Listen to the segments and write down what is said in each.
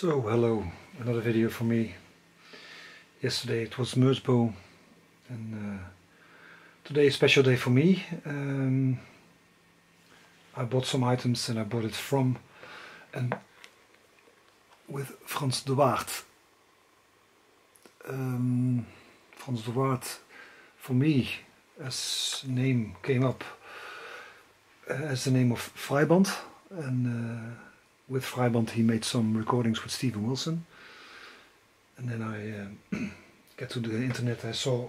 So hello, another video for me. Yesterday it was Merzbow and uh, today a special day for me. Um, I bought some items and I bought it from and with Frans de Waard. Um, Frans de Waard for me as name came up as the name of Freiband and uh, with Freiband he made some recordings with Steven Wilson. And then I uh, get to the internet I saw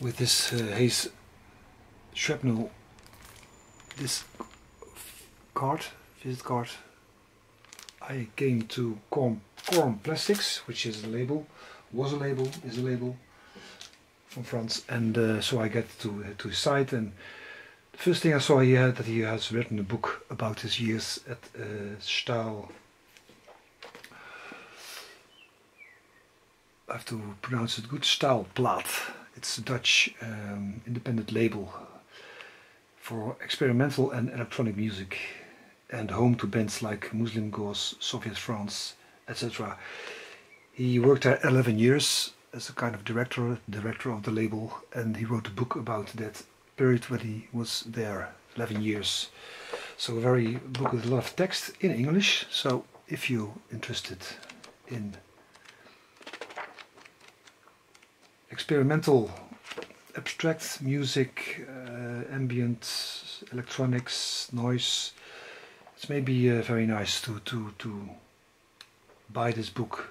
with this uh, Hayes Shrapnel this card, visit card I came to Korm, Korm Plastics which is a label, was a label, is a label from Frans. And uh, so I get to, uh, to his site and the first thing I saw here that he has written a book about his years at uh, Staal. I have to pronounce it good, Staalplaat. It's a Dutch um, independent label for experimental and electronic music and home to bands like Muslim Gauze, Zoviet France, etc. He worked there 11 years as a kind of director, director of the label and he wrote a book about that period when he was there, 11 years. So a very book with a lot of text in English. So if you're interested in experimental abstract music, uh, ambient, electronics, noise, it's maybe uh, very nice to, to, to buy this book.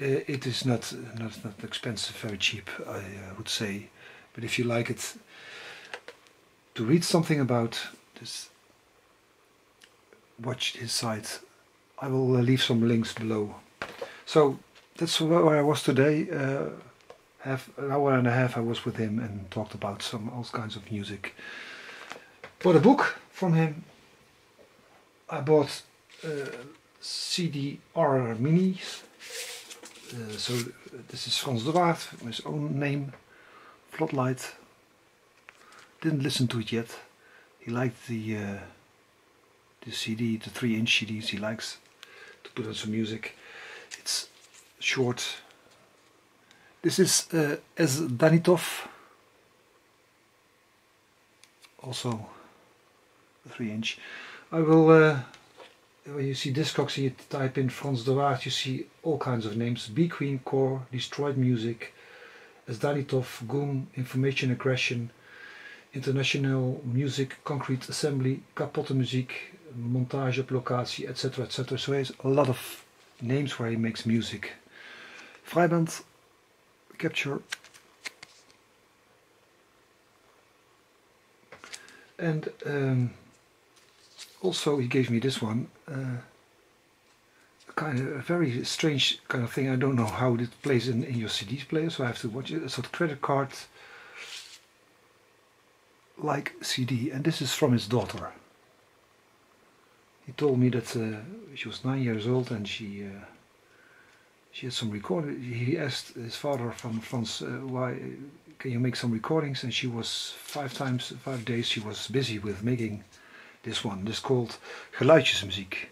Uh, it is not, not, not expensive, very cheap, I uh, would say. But if you like it, to read something about this, watch his site. I will uh, leave some links below. So that's where I was today. Uh, half an hour and a half I was with him and talked about some all kinds of music. Bought a book from him. I bought uh, CDR minis. Uh, so this is Frans de Waard, his own name, Floodlight didn't listen to it yet. He liked the uh, the CD, the three inch CDs. He likes to put on some music. It's short. This is uh, Ezdanitoff, also three inch. I will. Uh, when you see Discogs, you type in Frans de Waard, you see all kinds of names. Beequeen, Core, Destroyed Music, as Danitov, Goem, Information Aggression, International Music, Concrete Assembly, Kapotte Muziek, Montage op locatie, etc. etc. So he has a lot of names where he makes music. Freiband, Capture. And um, also he gave me this one, uh, kind of a very strange kind of thing. I don't know how it plays in, in your CD player, so I have to watch it. It's a credit card like CD and this is from his daughter. He told me that uh, she was nine years old and she uh, she had some recording. He asked his father from Frans, uh, why can you make some recordings? And she was five times, five days she was busy with making this one. This called Geluidjesmuziek.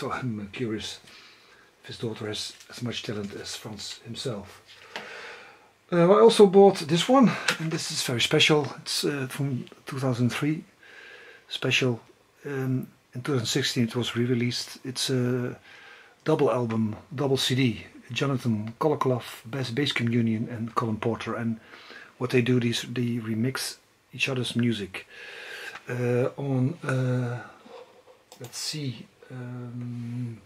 So I'm curious if his daughter has as much talent as Frans himself. Uh, I also bought this one, and this is very special. It's uh, from 2003, special. Um, in 2016 it was re-released. It's a double album, double CD. Jonathan Coleclough, Bass, Bass Communion and Colin Potter. And what they do, is they remix each other's music. Uh, on, uh, let's see, um,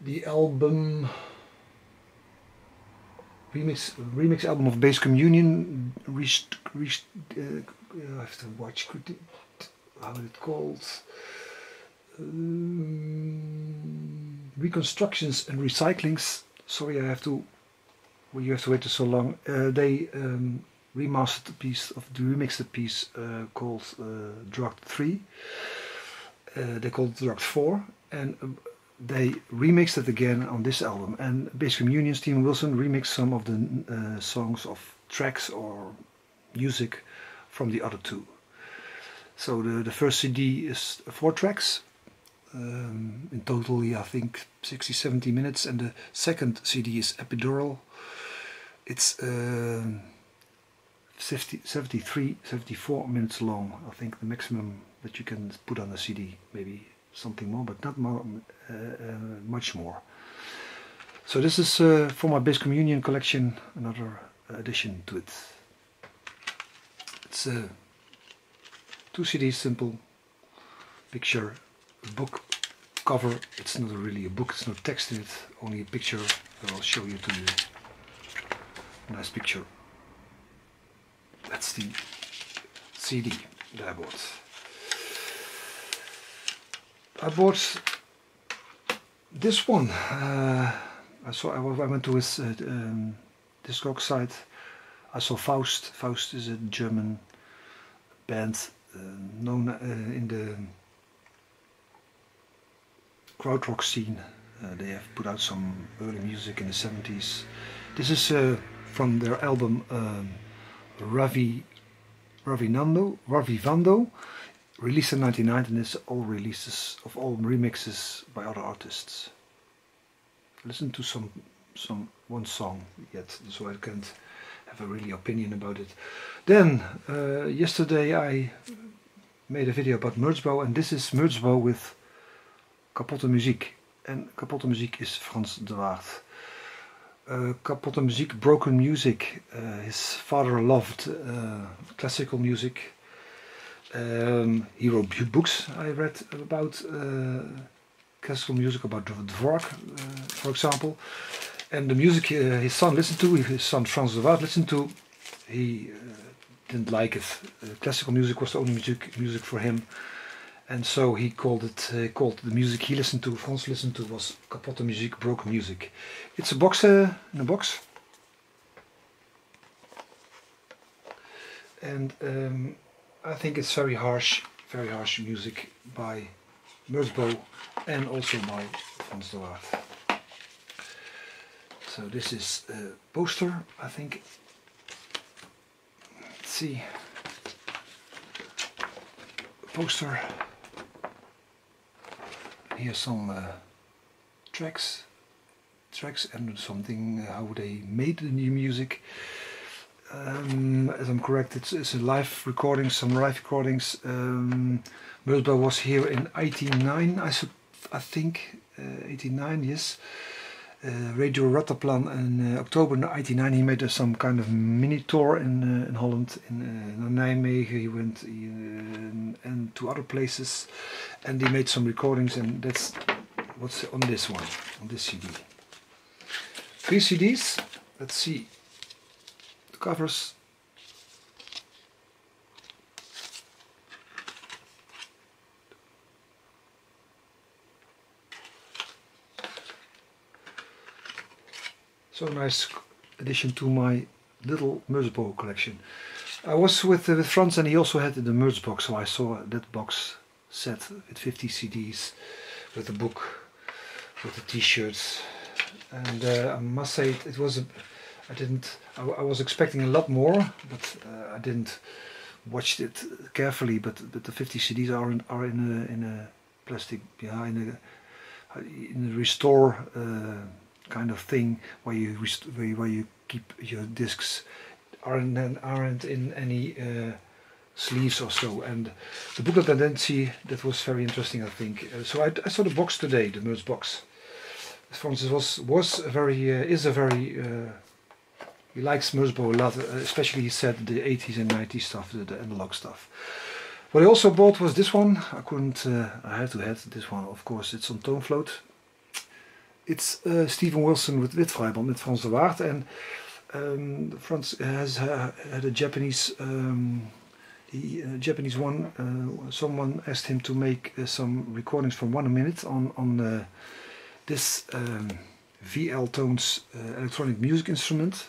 the album remix remix album of Bass Communion. Rest, rest, uh, I have to watch how it called. Um, reconstructions and recyclings. Sorry, I have to. Well, you have to wait so long. Uh, they um, remastered the piece of the remixed piece uh, called uh, Drugged Three. Uh, they called Drugged Four, and um, they remixed it again on this album. And basically Communion Steven Wilson remixed some of the uh, songs of tracks or music from the other two. So the, the first CD is four tracks, um, in totally I think 60 70 minutes. And the second CD is Epidural. It's uh, 50, 73 74 minutes long I think the maximum that you can put on a CD maybe something more but not more, uh, uh, much more so this is uh, for my Bass Communion collection another addition to it it's uh, two CDs simple picture book cover. It's not really a book, it's no text in it, only a picture that I'll show you to you. Nice picture. That's the CD that I bought. I bought this one. Uh, I saw. I went to his uh, um, Discog site. I saw Faust. Faust is a German band uh, known uh, in the krautrock scene. Uh, they have put out some early music in the 70s. This is uh, from their album um, Ravi Ravinando, Ravvivando, released in 1999 and it's all releases of all remixes by other artists. Listen to some some one song yet, so I can't have a really opinion about it. Then uh, yesterday I made a video about Merzbow and this is Merzbow with kapotte muziek. And kapotte muziek is Frans de Waard. Uh, kapotte muziek, broken music. Uh, his father loved uh, classical music. Um, he wrote books I read about classical music, about Dvorak, for example. And the music his son listened to, his son Frans Waard listened to, he didn't like it. classical music was the only music, music for him and so he called it uh, called the music he listened to Frans listened to was kapotte music broken music. It's a box uh, in a box. And um, I think it's very harsh very harsh music by Merzbow and also by Frans de so this is a poster I think. Let's see. Poster here's some uh, tracks tracks and something uh, how they made the new music. Um, as I'm correct it's, it's, a live recording some live recordings. Um, was here in 89 I, I think uh, 89 yes. Uh, Radio Rataplan in uh, October 1989 he made uh, some kind of mini tour in, uh, in Holland in, uh, in Nijmegen he went and to other places and he made some recordings and that's what's on this one on this CD three CDs let's see. The covers. So nice addition to my little Merzbow collection. I was with, uh, with Frans and he also had the Merz box, so I saw that box set with 50 CDs, with the book, with the t-shirts, and uh, I must say it, it was a, I didn't, I, was expecting a lot more, but uh, I didn't watch it carefully, but, but the 50 CDs are in, are in a, in a plastic, yeah, in a, in a restore uh, kind of thing where you where you keep your discs aren't aren't in any uh, sleeves or so. And the booklet I didn't see that was very interesting. I think uh, so. I, I, saw the box today, the Merz box. Francis was was a very uh, is a very uh, he likes Merzbow a lot, uh, especially he said the 80s and 90s stuff, the, the analog stuff. What I also bought was this one. I couldn't. Uh, I had to have this one. Of course, it's on Tone Float it's Steven Wilson with Witfreiband met Frans de Waard. And um, Frans has uh, had a Japanese, um, he, uh, Japanese one. Uh, someone asked him to make uh, some recordings from one minute on on uh, this um, VL Tones electronic music instrument,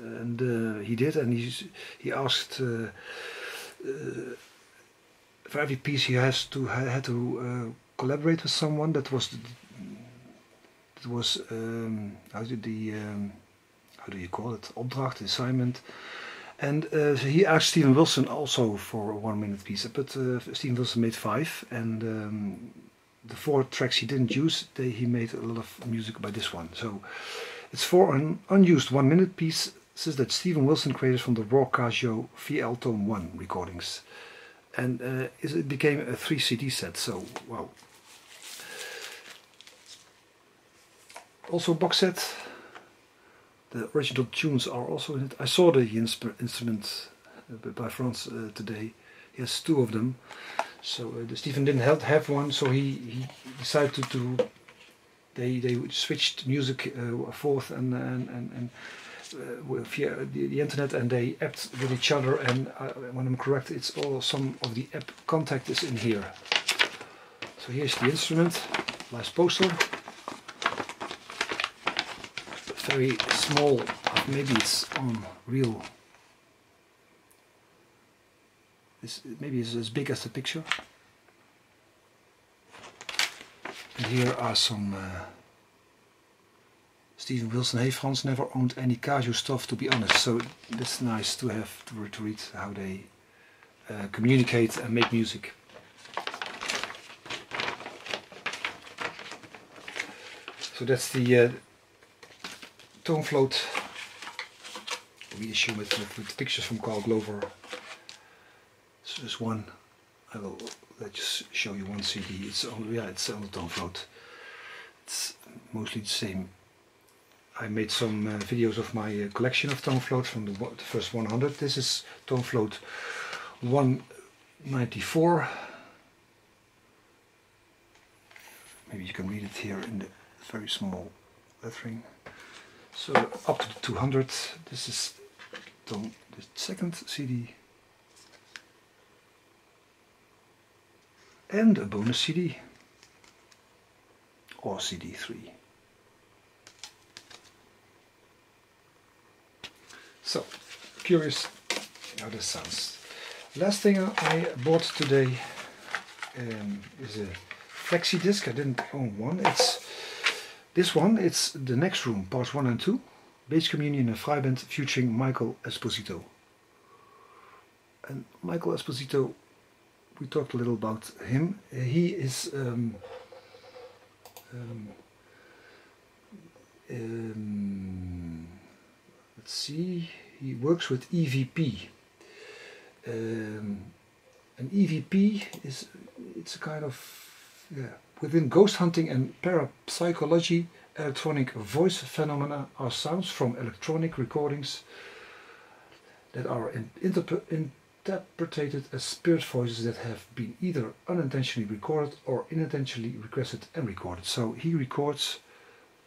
and he did. And he he asked for every piece he has to had to collaborate with someone that was the, it was um, how did the um, how do you call it? Opdracht assignment. And uh, he asked Steven Wilson also for a one minute piece, but uh, Steven Wilson made five, and um, the four tracks he didn't use, they, he made a lot of music by this one. So it's four un unused one minute pieces that Steven Wilson created from the raw Casio VL Tone 1 recordings. And uh, it became a three CD set, so wow. Also box set the original tunes are also in it. I saw the instrument uh, by Frans uh, today. He has two of them. So uh, Steven didn't have, have one, so he, he decided to, to they they switched music uh, forth and and and, and uh, via the, the, internet, and they apped with each other. And uh, when I'm correct, it's all some of the app contact is in here. So here's the instrument, last poster very small, maybe it's on real, this, maybe it's as big as the picture. And here are some uh, Steven Wilson. Hey, never owned any Casio stuff, to be honest. So it's nice to have to, to read how they uh, communicate and make music. So that's the uh, tone float reissue with, with, with pictures from Carl Glover. So there's one. I will let just show you one CD. It's on yeah, it's on the tone float. It's mostly the same. I made some uh, videos of my uh, collection of tone floats from the, the, first 100. This is tone float 194. Maybe you can read it here in the very small lettering. So up to the 200, this is the second CD. And a bonus CD. Or CD3. So, curious how this sounds. Last thing I bought today um, is a flexi disc. I didn't own one. It's this one, it's The Next Room, parts 1 and 2. Bass Communion and Freiband featuring Michael Esposito. And Michael Esposito, we talked a little about him. He is um, um, um, let's see, he works with EVP. Um, an EVP is it's a kind of yeah Within ghost hunting and parapsychology, electronic voice phenomena are sounds from electronic recordings that are in interpreted as spirit voices that have been either unintentionally recorded or unintentionally requested and recorded. So he records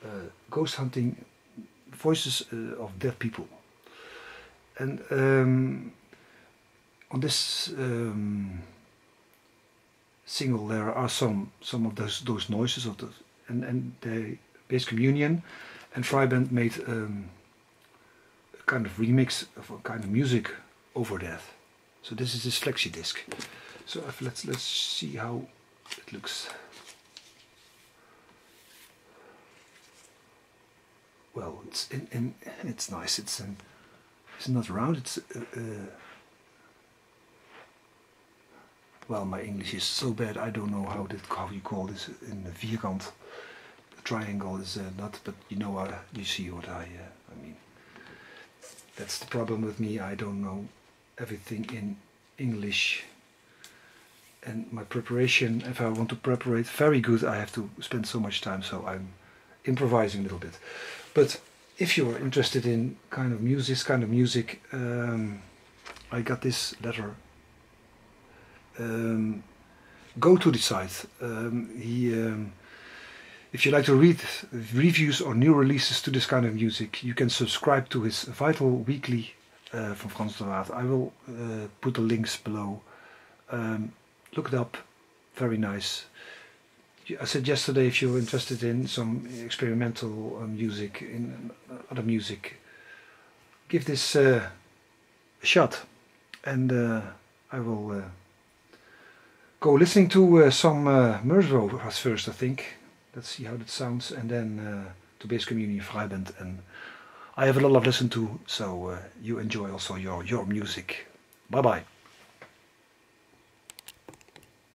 uh, ghost hunting voices uh, of dead people. And um, on this um, single there are some some of those those noises of the and and the bass communion and Freiband made um, a kind of remix of a kind of music over that. So this is this flexi disc. So if let's let's see how it looks. Well, it's in, in it's nice. It's in, it's not round. It's uh, uh, well, my English is so bad, I don't know how, that, how you call this in the vierkant. The triangle is uh, not, but you know, uh, you see what I, uh, I mean. That's the problem with me, I don't know everything in English. And my preparation, if I want to prepare very good, I have to spend so much time, so I'm improvising a little bit. But if you are interested in kind of music, kind of music, um, I got this letter um, go to the site. Um, he, um, if you like to read reviews or new releases to this kind of music, you can subscribe to his Vital Weekly uh, from Frans de Waard. I will uh, put the links below. Um, look it up, very nice. I said yesterday if you're interested in some experimental uh, music, in uh, other music, give this uh, a shot and I will go listening to uh, some uh, Merzbow as first, I think. Let's see how that sounds, and then uh, to Bass Communion Freiband and I have a lot of listen to, so uh, you enjoy also your, your music. Bye bye.